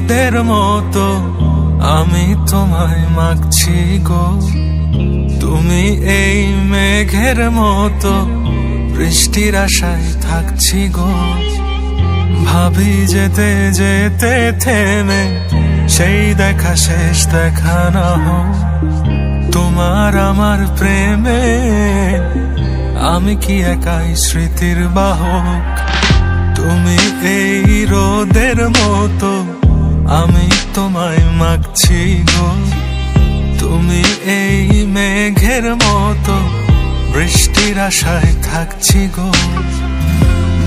রোদের মতো আমি তোমায় মাগছি গো। তুমি এই মেঘের মতো বৃষ্টির আশায় থাকছি গো। ভাবি যেতে যেতে থেমে সেই দেখা শেষ দেখা না তোমার আমার প্রেমে আমি কি একাই স্মৃতির বাহক? তুমি এই রোদের মতো আমি তোমায় মাগছি গো। তুমি এই মেঘের মতো বৃষ্টির আশায় থাকছি গো।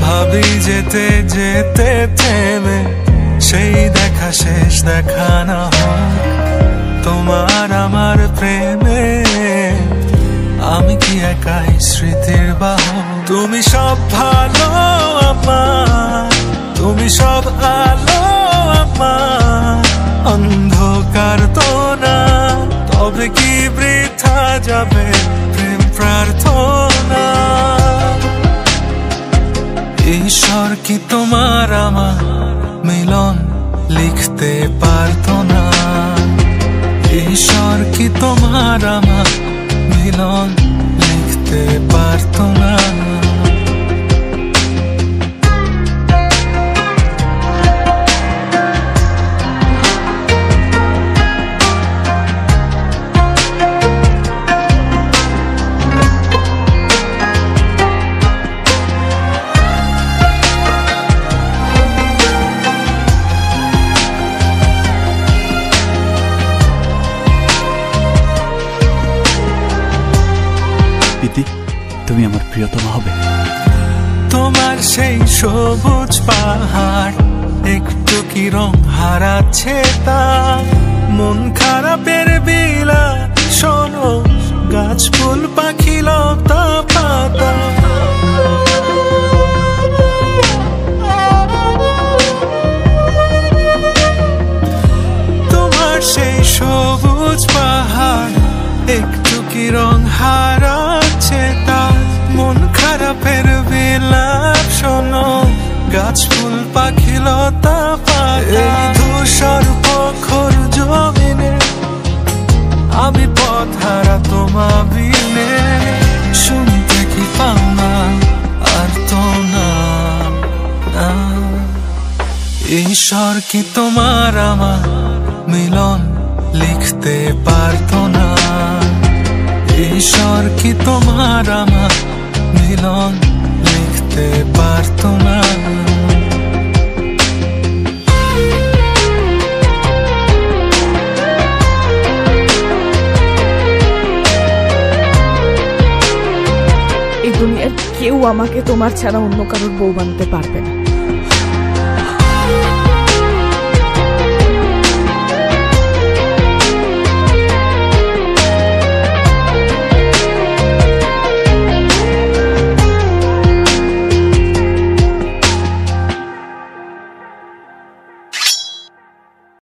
ভাবি যেতে যেতে থেমে, সেই দেখা শেষ দেখা না তোমার আমার প্রেমে আমি কি একাই স্মৃতির বাহ তুমি সব ভালো আমার, তুমি সব আলো আমার। ঈশ্বর কি তোমার আমার মিলন লিখতে পারতো না? ঈশ্বর কি তোমার আমার মিলন লিখতে পারতো না? তুমি আমার প্রিয়তমা হবে। তোমার সেই সবুজ পাহাড়, একটু কি রং হারাচ্ছে তা? মন খারাপের বিলা, শোনো গাছ ফুল পাখি, লতা পাতা। তোমার সেই সবুজ পাহাড়, একটু কি রং হারাচ্ছে ঈশ্বর কি তোমার আমার মিলন লিখতে পারতো না? ঈশ্বর কি তোমার আমার মিলন লিখতে পারতো না? এই দুনিয়ার কেউ আমাকে তোমার ছাড়া অন্য কারোর বউ বানাতে পারবে না। Thank you.